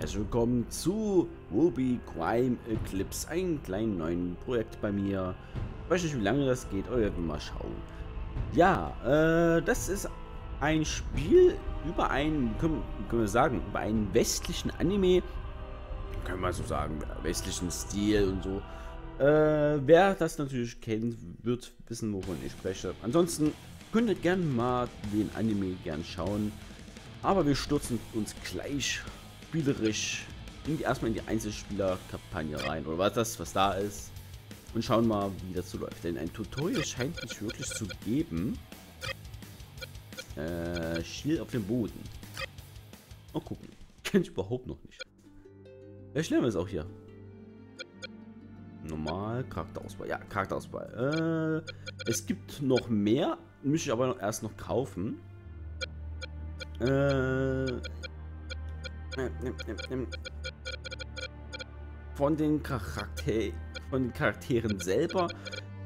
Herzlich willkommen zu Ruby Crime Eclipse, einem kleinen neuen Projekt bei mir. Ich weiß nicht, wie lange das geht, aber wir werden mal schauen. Ja, äh, das ist ein Spiel über einen, können, können wir sagen, über einen westlichen Anime. Können wir so sagen, westlichen Stil und so. Äh, wer das natürlich kennt, wird wissen, wovon ich spreche. Ansonsten könnt ihr gerne mal den Anime gern schauen. Aber wir stürzen uns gleich spielerisch in die, erstmal in die Einzelspieler-Kampagne rein. Oder was das, was da ist. Und schauen mal, wie das so läuft. Denn ein Tutorial scheint nicht wirklich zu geben. Äh, Schiel auf dem Boden. Mal gucken. Kennt ich überhaupt noch nicht. Vielleicht lernen wir es auch hier. Normal, Charakterauswahl. Ja, Charakterauswahl. Äh, es gibt noch mehr. Muss ich aber noch erst noch kaufen. Äh, von den, Charakter von den Charakteren selber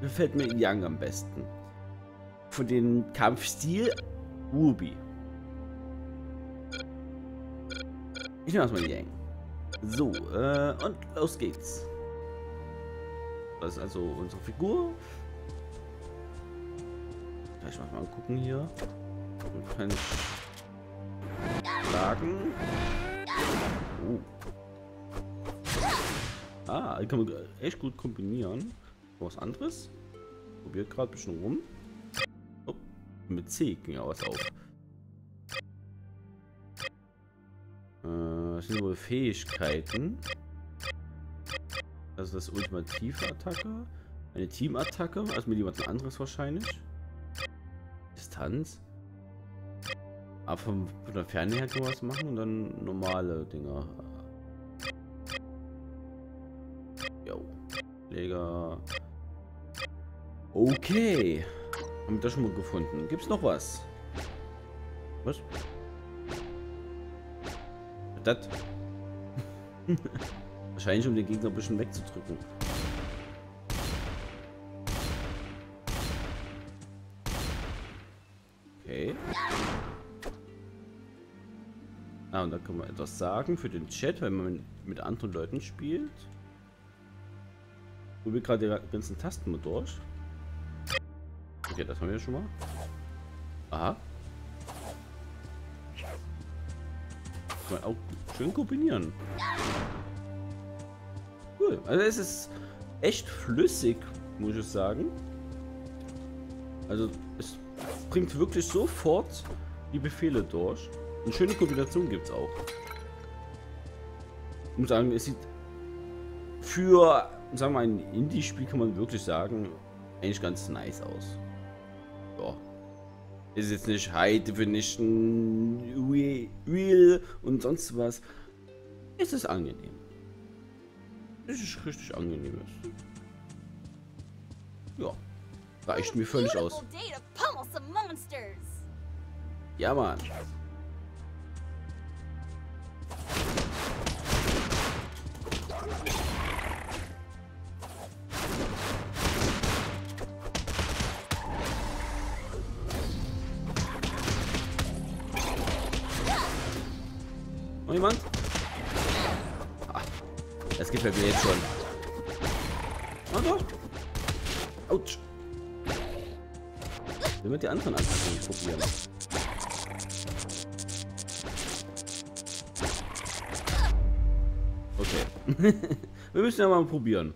gefällt mir Yang am besten. Von den Kampfstil Ruby. Ich nehme erstmal Yang. So, äh, und los geht's. Das ist also unsere Figur. Vielleicht mal gucken hier. Kann ich sagen. Oh. Ah, kann man echt gut kombinieren. Was anderes? Probiert gerade ein bisschen rum. Oh, mit C ging ja was auf. Äh, das sind wohl Fähigkeiten. Ist das ultimative Attacke. Eine Teamattacke, also mit jemand anderes wahrscheinlich. Distanz. Aber vom, von der Ferne her kann man was machen und dann normale Dinger. Jo. Leger. Okay. Haben wir das schon mal gefunden. Gibt's noch was? Was? Das? Wahrscheinlich um den Gegner ein bisschen wegzudrücken. Okay. Ah, und da kann man etwas sagen für den Chat, wenn man mit anderen Leuten spielt. Wo wir gerade die ganzen Tasten mal durch. Okay, das haben wir schon mal. Aha. Kann man auch schön kombinieren. Cool. Also es ist echt flüssig, muss ich sagen. Also es bringt wirklich sofort die Befehle durch. Eine schöne Kombination gibt es auch. Ich muss sagen, es sieht für, sagen wir mal, ein Indie-Spiel kann man wirklich sagen, eigentlich ganz nice aus. Ja. Ist jetzt nicht High Definition, Real und sonst was. Es ist angenehm. Es ist richtig angenehm. Ja. Reicht mir völlig aus. Ja, Mann. Noch jemand? Ah, das gefällt mir jetzt schon. Oh doch. Autsch. Will mit die anderen Attacken probieren. Wir müssen ja mal probieren.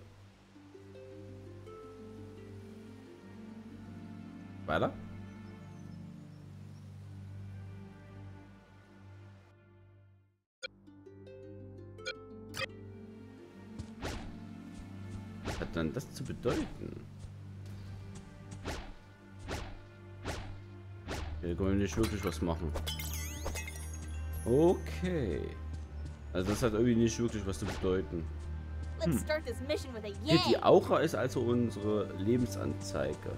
Weiter? hat dann das zu bedeuten? Wir können nicht wirklich was machen. Okay. Also das hat irgendwie nicht wirklich was zu bedeuten. Hm. Die Aura ist also unsere Lebensanzeige.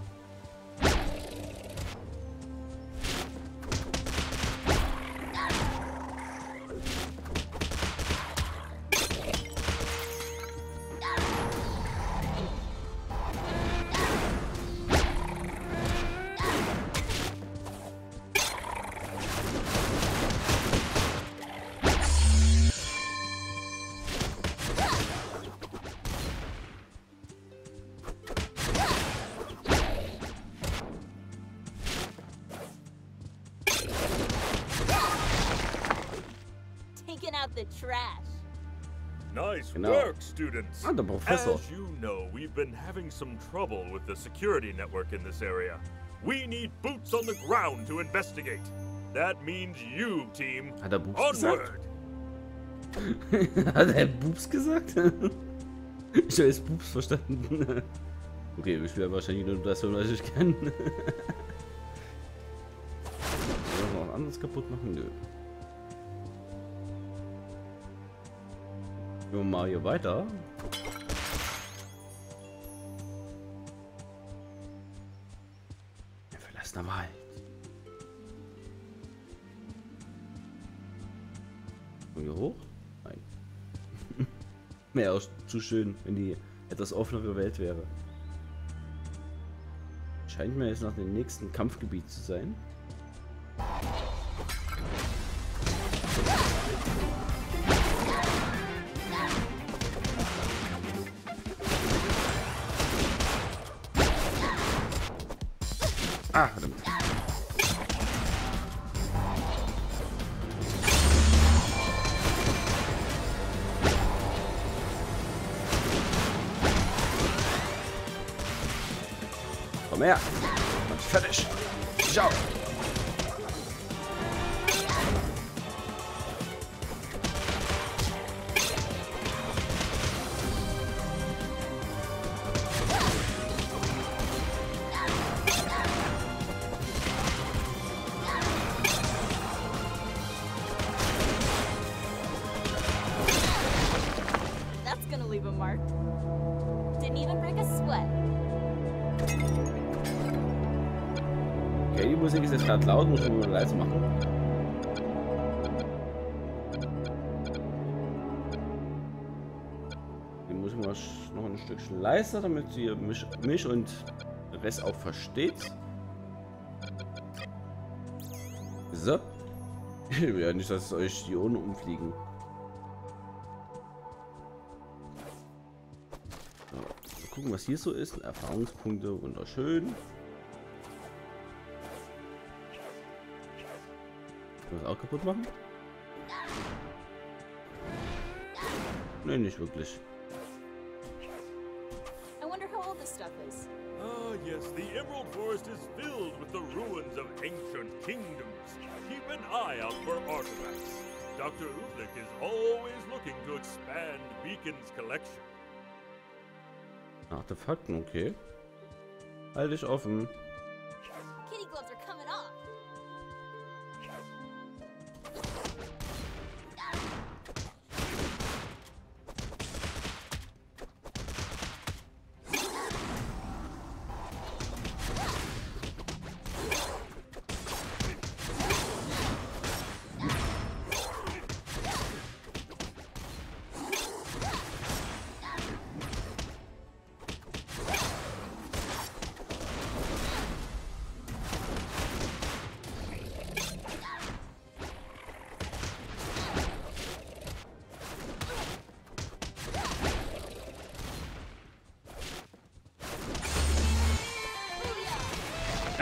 Trash. Nice Genau. work, students. Ah, der Professor. As you know, we've been having some trouble with the security network in this area. We need boots on the ground to investigate. That means you, team. Hat er Boobs gesagt? Onward! Hat er Boobs gesagt? ich habe jetzt Boobs verstanden. okay, ich will wahrscheinlich nur das, was ich kann. Soll ich noch was anderes kaputt machen? Nö. Wir mal hier weiter. Der verlassene Wald. Und hier hoch? Nein. Wäre auch zu schön, wenn die etwas offenere Welt wäre. Scheint mir jetzt nach dem nächsten Kampfgebiet zu sein. Ah, verdammt. Komm her. Dich fertig. Ciao. Gerade laut, muss man leise machen. Die muss ich mal noch ein Stückchen leiser, damit ihr mich, mich und den Rest auch versteht. So. Ich will ja nicht, dass euch die Ohren umfliegen. So, gucken, was hier so ist. Erfahrungspunkte, wunderschön. Kann man das auch kaputt machen? Nee, nicht wirklich. I wonder how old this stuff is. Ah, yes, the Emerald Forest is filled with the ruins of ancient kingdoms. Keep an eye out for artifacts. Dr. Uzlik is always looking to expand Beacon's collection. Artefakten, okay. Halt dich offen.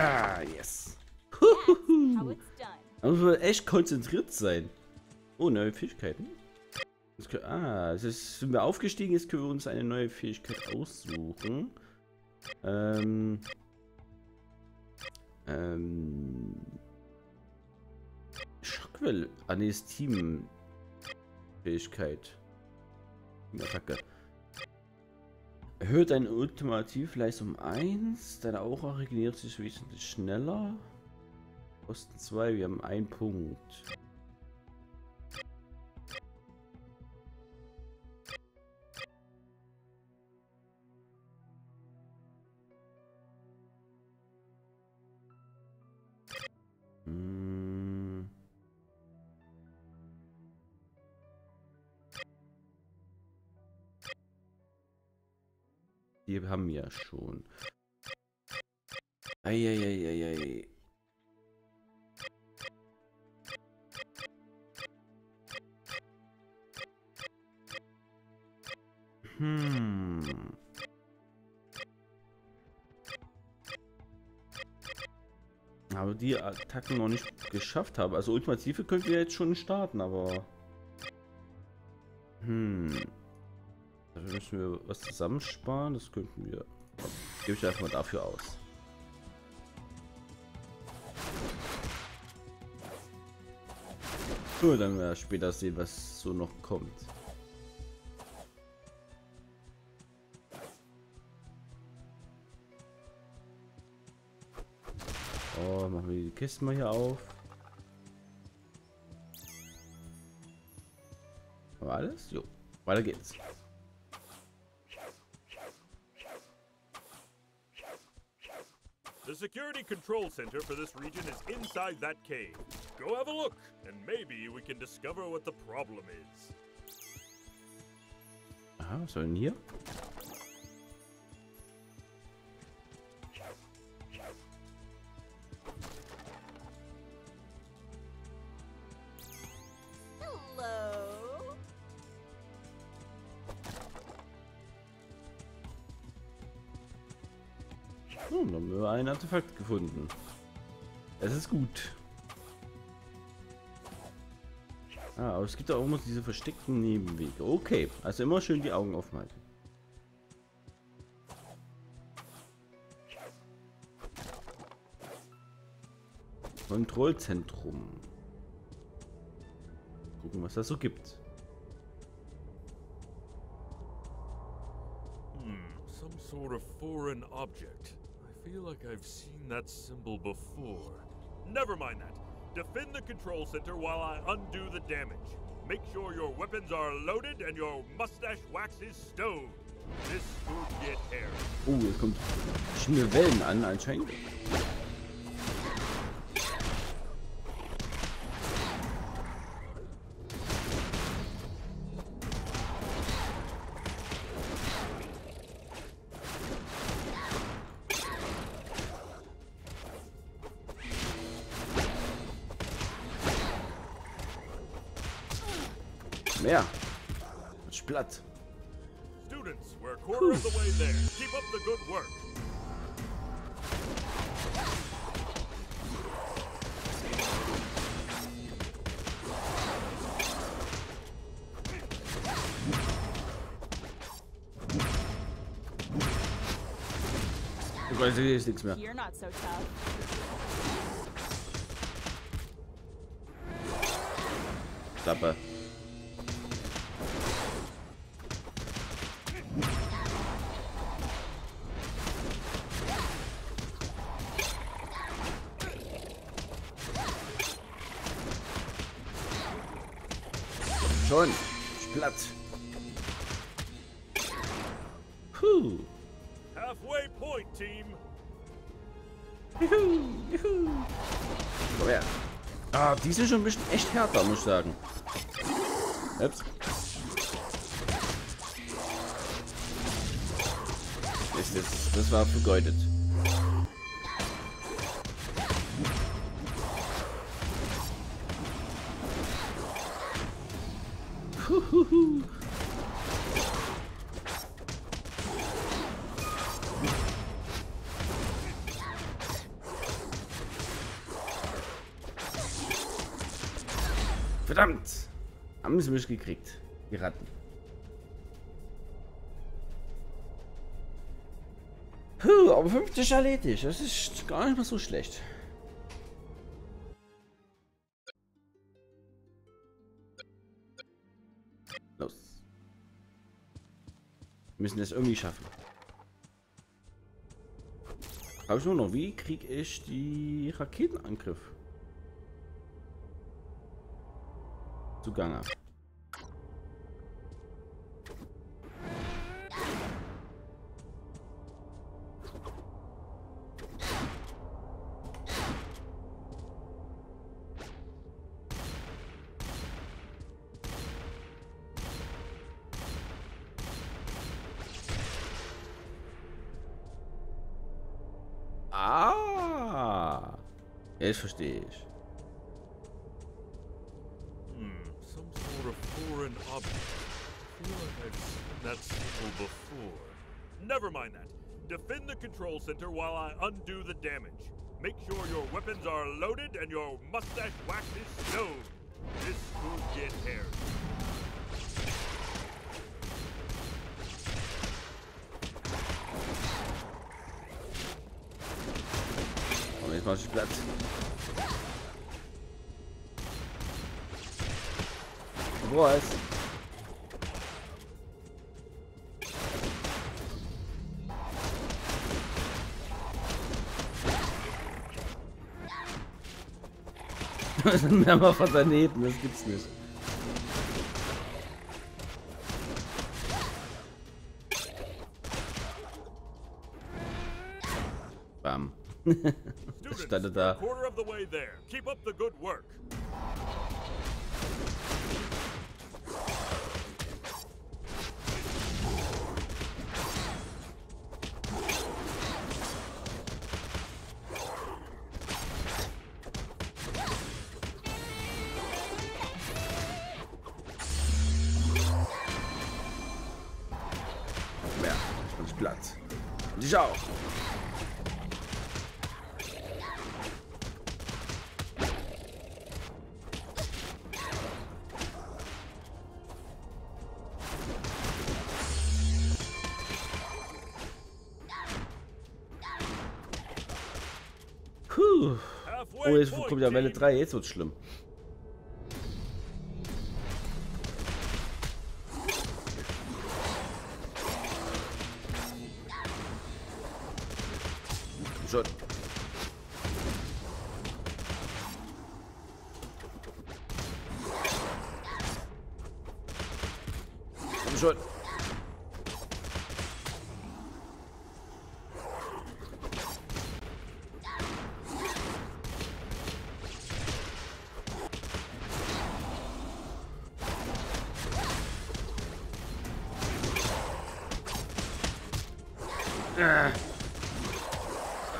Ah, yes. Done. Da muss man echt konzentriert sein. Oh, neue Fähigkeiten. Ah, es ist, sind wir aufgestiegen, jetzt können wir uns eine neue Fähigkeit aussuchen. Ähm. Ähm. Schockwelle. Ah, nee, ist Team. Fähigkeit. Attacke. Erhöht deine Ultimativleistung um 1. Deine Aura regeneriert sich wesentlich schneller. Kosten 2, wir haben einen Punkt. Haben wir schon. Eieieiei. Hm. Aber die Attacken noch nicht geschafft habe. Also Ultimative könnten wir jetzt schon starten, aber Hm. Müssen wir was zusammensparen. Das könnten wir. Gebe ich einfach mal dafür aus. Nur dann wir später sehen, was so noch kommt. Oh, machen wir die Kisten mal hier auf. War alles? Jo. Weiter geht's. The security control center for this region is inside that cave. Go have a look, and maybe we can discover what the problem is. Aha, was soll denn Hm, dann haben wir ein Artefakt gefunden. Es ist gut. Ah, aber es gibt auch immer diese versteckten Nebenwege. Okay, also immer schön die Augen offen halten. Kontrollzentrum. Gucken, was das so gibt. Hmm, some sort of foreign object. Feel like I've seen that symbol before. Never mind that. Defend the control center while I undo the damage. Make sure your weapons are loaded and your mustache wax is stowed. This could get hairy. Oh, jetzt kommt verschiedene Wellen an anscheinend. Up the good work. Ich weiß, hier ist nichts mehr. You're not so tough. Klappe. Die sind schon ein bisschen echt härter, muss ich sagen. Ups. Das, das, das war vergeudet. Haben sie mich gekriegt. Die Ratten. Puh, aber 50 erledigt. Das ist gar nicht mal so schlecht. Los. Wir müssen das irgendwie schaffen. Habe ich nur noch, wie kriege ich die Raketenangriff zugange? Ah, jetzt verstehe ich. Some sort of foreign object. I before. Never mind that. Defend the control center while I undo the damage. Make sure your weapons are loaded and your mustache wax is stowed. This could get hairy. Jetzt mach ich Platz. Was? Mehrmal von daneben, das gibt's nicht. Bam. Students, Stand we're da. quarter of the way there. Keep up the good work. Ja, Puh. Oh, jetzt kommt ja Welle team. 3, jetzt wird's schlimm.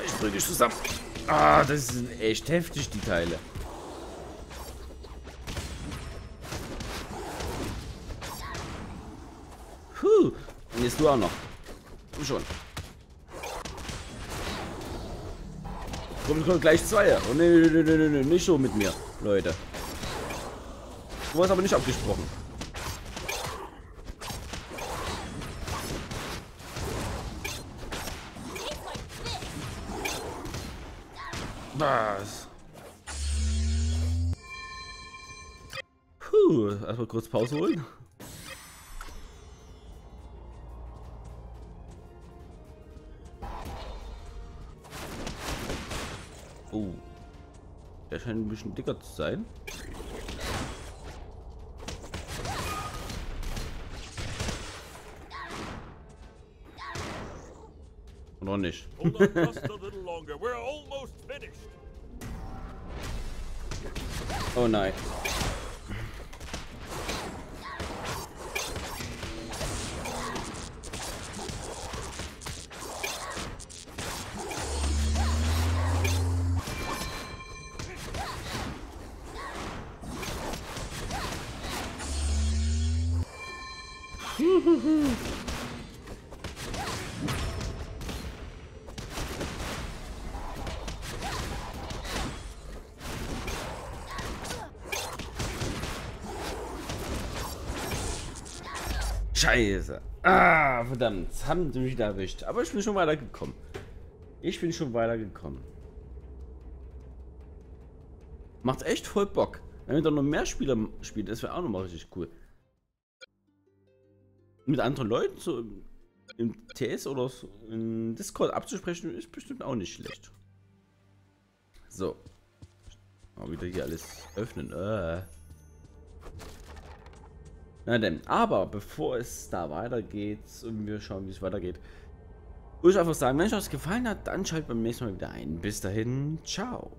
Ich drücke dich zusammen. Ah, das sind echt heftig, die Teile. Puh. Und jetzt du auch noch. Komm schon. Komm, komm, gleich zwei. Oh, nee, nee, nee, nee, nee, nicht so mit mir, Leute. Du hast aber nicht abgesprochen. Was? Puh, erstmal kurz Pause holen. Oh. Der scheint ein bisschen dicker zu sein. Noch nicht. Oh nein. Scheiße. Ah, verdammt. Haben sie mich wieder erwischt. Aber ich bin schon weitergekommen. Ich bin schon weitergekommen. Macht echt voll Bock. Wenn doch noch mehr Spieler spielen, das wäre auch nochmal richtig cool. Mit anderen Leuten so im, im TS oder so im Discord abzusprechen, ist bestimmt auch nicht schlecht. So. Mal wieder hier alles öffnen. Äh. Na denn, aber bevor es da weitergeht und wir schauen, wie es weitergeht, würde ich einfach sagen, wenn euch das gefallen hat, dann schaltet beim nächsten Mal wieder ein. Bis dahin, ciao.